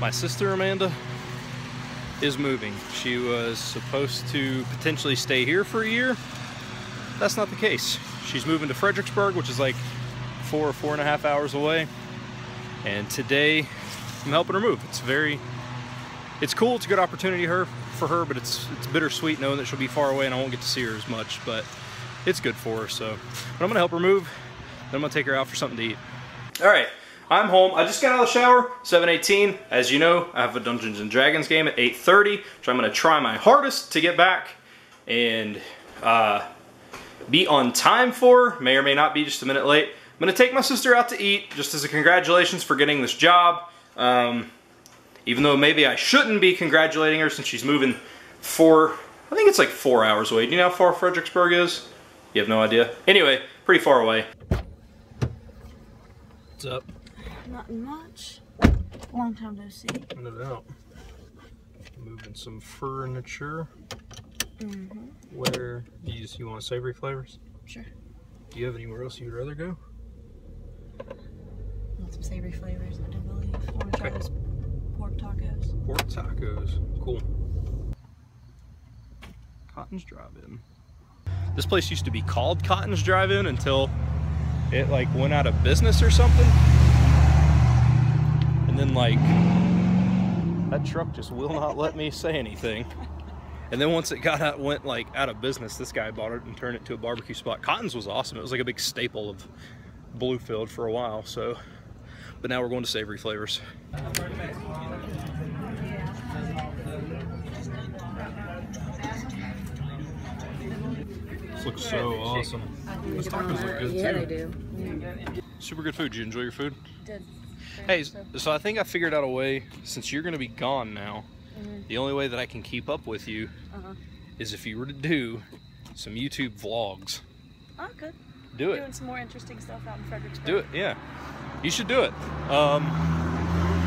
my sister Amanda is moving. She was supposed to potentially stay here for a year. That's not the case. She's moving to Fredericksburg, which is like four or four and a half hours away. And today I'm helping her move. It's very, it's cool. It's a good opportunity her for her, but it's it's bittersweet knowing that she'll be far away and I won't get to see her as much. But it's good for her. So, but I'm gonna help her move. Then I'm gonna take her out for something to eat. All right, I'm home. I just got out of the shower, 7:18. As you know, I have a Dungeons and Dragons game at 8:30, which I'm gonna try my hardest to get back and uh, be on time for. May or may not be just a minute late. I'm gonna take my sister out to eat, just as a congratulations for getting this job. Um, even though maybe I shouldn't be congratulating her since she's moving four, I think it's like four hours away. Do you know how far Fredericksburg is? You have no idea? Anyway, pretty far away. What's up? Not much. Long time no see. No doubt. Moving some furniture. Mm -hmm. Where you just you want savory flavors? Sure. Do you have anywhere else you'd rather go? Want some savory flavors, I do believe. Want to try those pork tacos. Pork tacos. Cool. Cotton's Drive-In. This place used to be called Cotton's Drive-In until it like went out of business or something. And then like that truck just will not let me say anything. And then once it got out, went like out of business, this guy bought it and turned it to a barbecue spot. Cotton's was awesome. It was like a big staple of Bluefield for a while. So, but now we're going to Savory Flavors. This looks so awesome. Those tacos look good yeah, they do. Super good food. Did you enjoy your food? Did. Hey, so I think I figured out a way, since you're going to be gone now, Mhm. the only way that I can keep up with you Uh-huh. is if you were to do some YouTube vlogs. Oh, good. Do it. Doing some more interesting stuff out in Fredericksburg. Do it, yeah. You should do it. Um,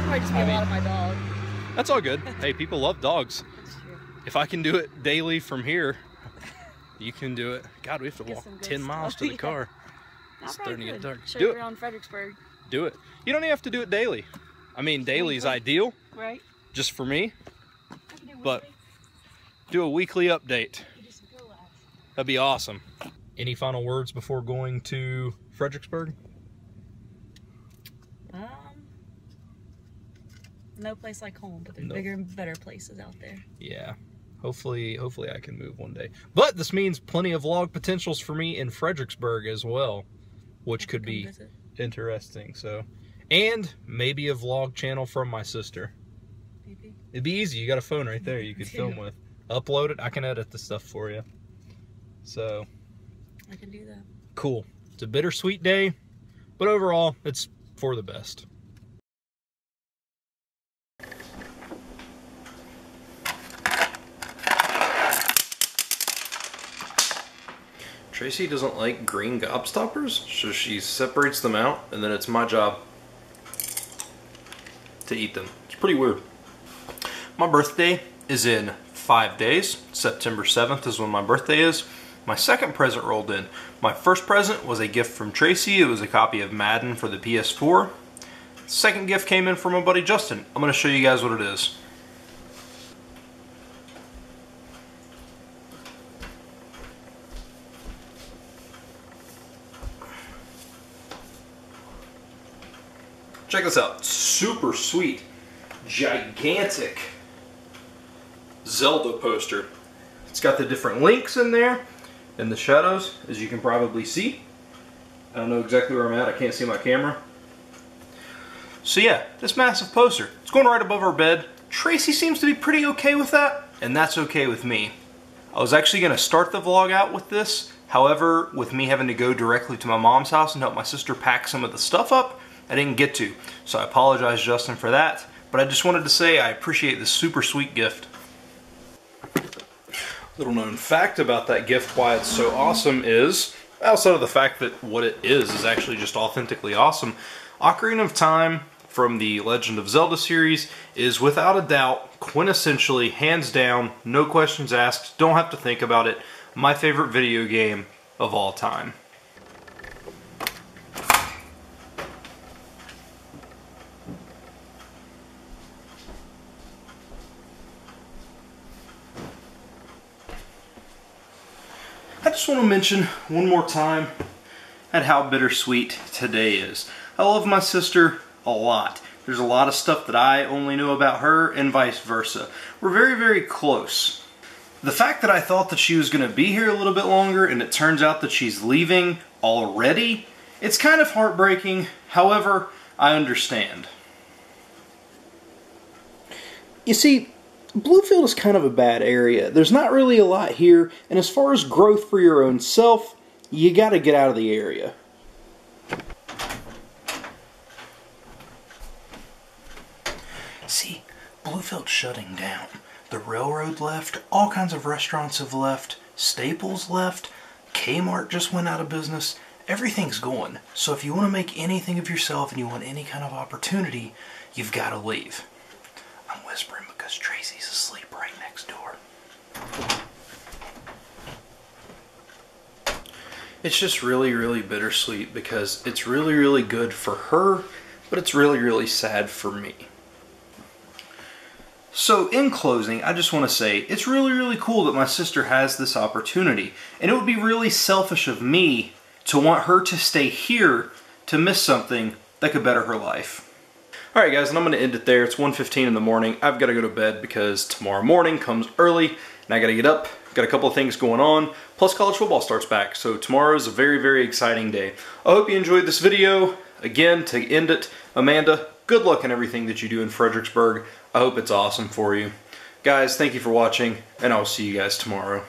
Probably just be I a mean- lot of my dog. that's all good. hey, people love dogs. That's true. If I can do it daily from here, you can do it. God, we have to Get walk some good 10 miles to the yeah. car. I It's starting to get dark. Show Do it. around Fredericksburg, Do it. You don't even have to do it daily. I mean, daily is ideal, right? just for me. Do But- Do a weekly update. We do some collabs. That'd be awesome. Any final words before going to Fredericksburg? Um, no place like home, but there's bigger and better places out there. Yeah. Hopefully, hopefully I can move one day. But this means plenty of vlog potentials for me in Fredericksburg as well, which could be visit. Interesting. So, and maybe a vlog channel from my sister. Maybe. It'd be easy. You got a phone right there you could film with. Upload it. I can edit the stuff for you. So, I can do that. cool. It's a bittersweet day, but overall, it's for the best. Tracy doesn't like green gobstoppers, so she separates them out, and then it's my job to eat them. It's pretty weird. My birthday is in five days. September 7th is when my birthday is. My second present rolled in. My first present was a gift from Tracy. It was a copy of Madden for the PS4. Second gift came in from my buddy Justin. I'm going to show you guys what it is. Check this out. Super sweet, gigantic Zelda poster. It's got the different links in there and the shadows, as you can probably see. I don't know exactly where I'm at. I can't see my camera. So yeah, this massive poster. It's going right above our bed. Tracy seems to be pretty okay with that, and that's okay with me. I was actually going to start the vlog out with this. However, with me having to go directly to my mom's house and help my sister pack some of the stuff up, I didn't get to. So I apologize, Justin, for that. But I just wanted to say I appreciate this super sweet gift. Little known fact about that gift, why it's so awesome is, outside of the fact that what it is is actually just authentically awesome, Ocarina of Time from the Legend of Zelda series is without a doubt, quintessentially, hands down, no questions asked, don't have to think about it, my favorite video game of all time. Just want to mention one more time at how bittersweet today is. I love my sister a lot. There's a lot of stuff that I only know about her and vice versa. We're very, very close. The fact that I thought that she was going to be here a little bit longer and it turns out that she's leaving already, it's kind of heartbreaking. However, I understand. You see, Bluefield is kind of a bad area. There's not really a lot here, and as far as growth for your own self, you got to get out of the area. See, Bluefield's shutting down. The railroad left, all kinds of restaurants have left, Staples left, Kmart just went out of business. Everything's gone. So if you want to make anything of yourself and you want any kind of opportunity, you've got to leave. Whispering because Tracy's asleep right next door. It's just really, really bittersweet because it's really, really good for her, but it's really, really sad for me. So, in closing, I just want to say it's really, really cool that my sister has this opportunity, and it would be really selfish of me to want her to stay here to miss something that could better her life. Alright guys, and I'm going to end it there. It's 1.15 in the morning. I've got to go to bed because tomorrow morning comes early, and I got to get up. Got a couple of things going on, plus college football starts back. So tomorrow is a very, very exciting day. I hope you enjoyed this video. Again, to end it, Amanda, good luck in everything that you do in Fredericksburg. I hope it's awesome for you. Guys, thank you for watching, and I'll see you guys tomorrow.